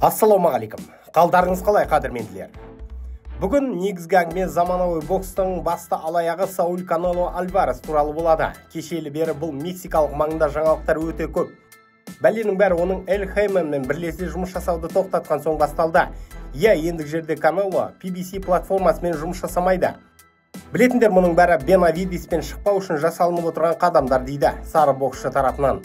ассалаумағалейкум. Қалдарыңыз қалай қадірменділер бүгін негізгі әңгіме заманауи бокстың басты алаяғы сауль канело альварес туралы болады. Кешелі бері бұл мексикалық маңында жаңалықтар өте көп. Бәленің бәрі оның эль хейменмен бірлесе жұмыс жасауды тоқтатқан соң басталды. Иә ендігі жерде канело pbc платформасымен жұмыс жасамайды. Білетіндер мұның бәрі бенавидиспен шықпау үшін жасалынып отырған қадамдар дейді сары боксшы тарапынан.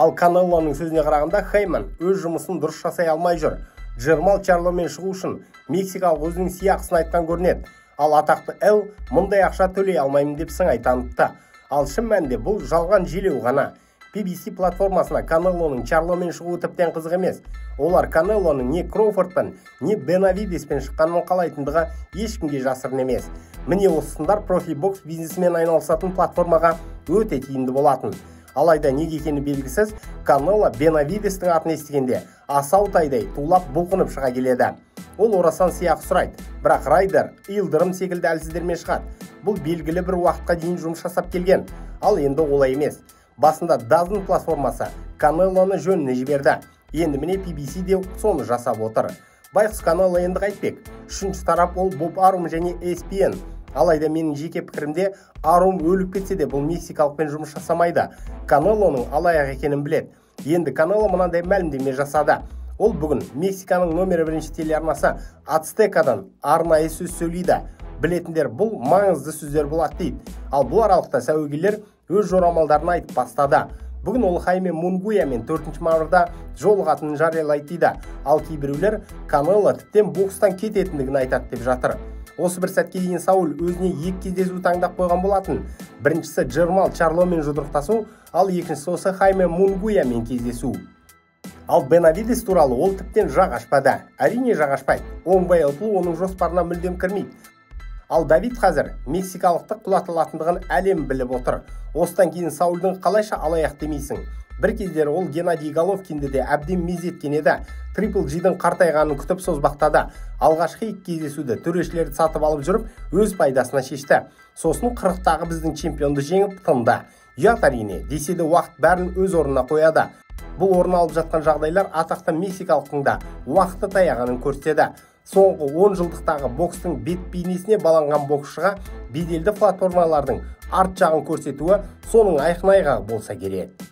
Ал канелоның сөзіне қарағанда хейман өз жұмысын дұрыс жасай алмай жүр. Джермал чарломен шығу үшін мексикалық өзінің сыйақысын айтқан көрінеді. Ал атақты эл мұндай ақша төлей алмаймын деп сыңай танытты. Ал шын мәнінде бұл жалған желеу ғана. PBC платформасына канелоның чарломен шығуы тіптен қызық емес. Олар канелоның не кроуфордпен не бенавидеспен шыққанын қалайтындығы ешкімге жасырын емес. Міне осы сындар профи бокс бизнесімен айналысатын платформаға өте тиімді болатын. Алайда неге екені белгісіз канело бенавидестің атын естігенде асау тайдай тулап бұлқынып шыға келеді. Ол орасан сыйақы сұрайды. Бірақ райдер илдырым секілді әлсіздермен шығады. Бұл белгілі бір уақытқа дейін жұмыс жасап келген. Ал енді олай емес. Басында дазн платформасы канелоны жөніне жіберді. Енді міне pbc де соны жасап отыр. Байқұс канело енді қайтпек. Үшінші тарап ол боб арум және espn алайда менің жеке пікірімде арум өліп кетсе де бұл мексикалықпен жұмыс жасамайды. Канелоның алаяқ екенін біледі. Енді канело мынандай мәлімдеме жасады. Ол бүгін мексиканың номер бірінші телеарнасы ацтекадан арнайы сөз сөйлейді. Білетіндер бұл маңызды сөздер болады дейді. Ал бұл аралықта сәуегейлер өз жорамалдарын айтып бастады. Бүгін ол хайме мунгуямен төртінші мамырда жолығатынын жариялайды дейді. Ал кейбіреулер канело тіптен бокстан кететіндігін айтады деп жатыр. Осы бір сәтке дейін сауль өзіне екі кездесу таңдап қойған болатын. Біріншісі джермал чарломен жұдырықтасу ал екіншісі осы хайме мунгуямен кездесу. Ал бенавидес туралы ол тіптен жақ ашпады. Әрине жақ ашпайды. Оңбай ұтылу оның жоспарына мүлдем кірмейді. Ал давид қазір мексикалықты құлата алатындығын әлем біліп отыр. Осыдан кейін саульдің қалайша алаяқ демейсің? Бір кездері ол геннадий головкинді де әбден мезеткен еді. Трипл джидің қартайғанын күтіп созбақтады. Алғашқы екі кездесуді төрешілерді сатып алып жүріп өз пайдасына шешті. Сосын қырықтағы біздің чемпионды жеңіп тынды. Ұят әрине десе де уақыт бәрін өз орнына қояды. Бұл орын алып жатқан жағдайлар атақты мексикалықтың да уақыты таяғанын көрсетеді. Соңғы он жылдықтағы бокстың бет бейнесіне баланған боксшыға беделді платформалардың арт жағын көрсетуі соның айқын айғағы болса керек.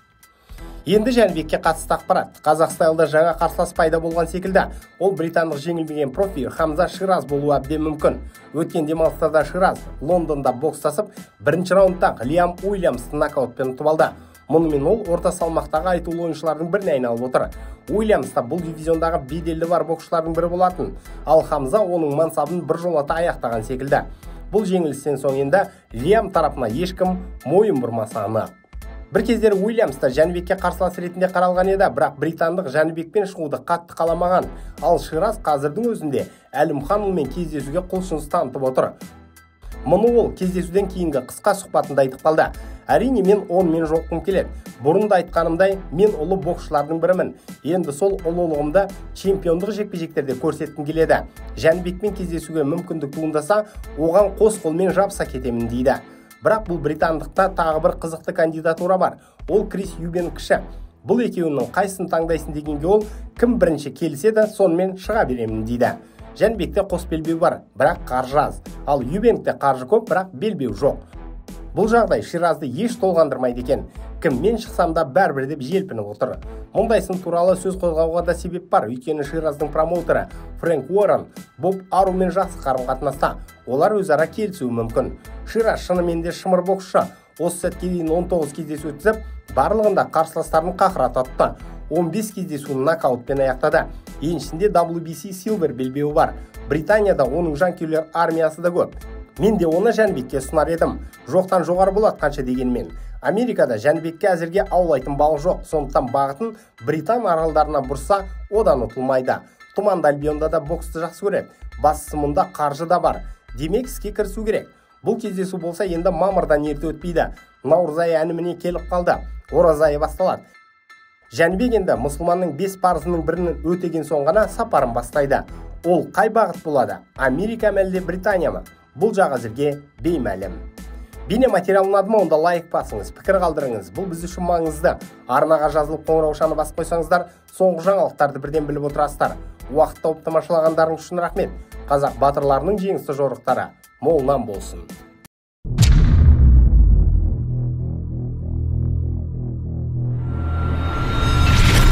Енді жәнібекке қатысты ақпарат. Қазақстайлда жаңа қарсылас пайда болған секілді. Ол британдық жеңілмеген профи хамза шираз болуы әбден мүмкін. Өткен демалыстарда шираз лондонда бокстасып бірінші раундта лиам уильямсты нокаутпен ұтып алды. Мұнымен ол орта салмақтағы айтулы ойыншылардың біріне айналып отыр. Уильямс та бұл дивизиондағы беделді бар боксшылардың бірі болатын. Ал хамза оның мансабын біржолата аяқтаған секілді. Бұл жеңілістен соң енді лиам тарапына ешкім мойын бұрмасы анық. Бір кездері уильямс та жәнібекке қарсылас ретінде қаралған еді бірақ британдық жәнібекпен шығуды қатты қаламаған. Ал шираз қазірдің өзінде әлімханұлымен кездесуге құлшыныс танытып отыр. Мұны ол кездесуден кейінгі қысқа сұхбатында айтып қалды. Әрине мен онымен жолыққым келеді. Бұрын да айтқанымдай мен ұлы боксшылардың бірімін. Енді сол ұлылығымды чемпиондық жекпе жектерде көрсеткім келеді. Жәнібекпен кездесуге мүмкіндік туындаса оған қос қолмен жабыса кетемін дейді. Бірақ бұл британдықта тағы бір қызықты кандидатура бар. Ол крис юбен кіші. Бұл екеуінің қайсысын таңдайсың дегенге ол кім бірінші келіседі сонымен шыға беремін дейді. Жәнібекте қос белбеу бар бірақ қаржы аз. Ал юбенкте қаржы көп бірақ белбеу жоқ. Бұл жағдай ширазды еш толғандырмайды екен. Кіммен шықсам да бәрібір деп желпініп отыр. Мұндай сын туралы сөз қозғауға да себеп бар. Өйткені шираздың промоутері фрэнк уоррен боб арумен жақсы қарым қатынаста олар өзара келісуі мүмкін. Шираз шынымен де шымыр боксшы. Осы сәтке дейін 19 кездесу өткізіп барлығында қарсыластарын қақырататты 15 кездесуін нокаутпен аяқтады. Еншісінде WBC Silver белбеуі бар. Британияда оның жанкүйерлер армиясы да көп. Мен де оны жәнібекке ұсынар едім. Жоқтан жоғары болады қанша дегенмен. Америкада жәнібекке әзірге аулайтын балық жоқ. Сондықтан бағытын британ аралдарына бұрса одан ұтылмайды. Тұманды альбионда да боксты жақсы көреді. Бастысы мұнда қаржы да бар. Демек іске кірісу керек. Бұл кездесу болса енді мамырдан ерте өтпейді. Наурыз айы әні міне келіп қалды. Ораза айы басталады. Жәнібек енді мұсылманның бес парызының бірін өтеген соң ғана сапарын бастайды. Ол қай бағыт болады? Америка ма әлде британия ма? Бұл жақ әзірге беймәлім. Бейне материал ұнады ма онда лайк басыңыз пікір қалдырыңыз. Бұл біз үшін маңызды. Арнаға жазылып қоңыраушаны басып қойсаңыздар соңғы жаңалықтарды бірден біліп отырасыздар. Уақыт тауып тамашалағандарыңыз үшін рахмет. Қазақ батырларының жеңісті жорықтары молынан болсын.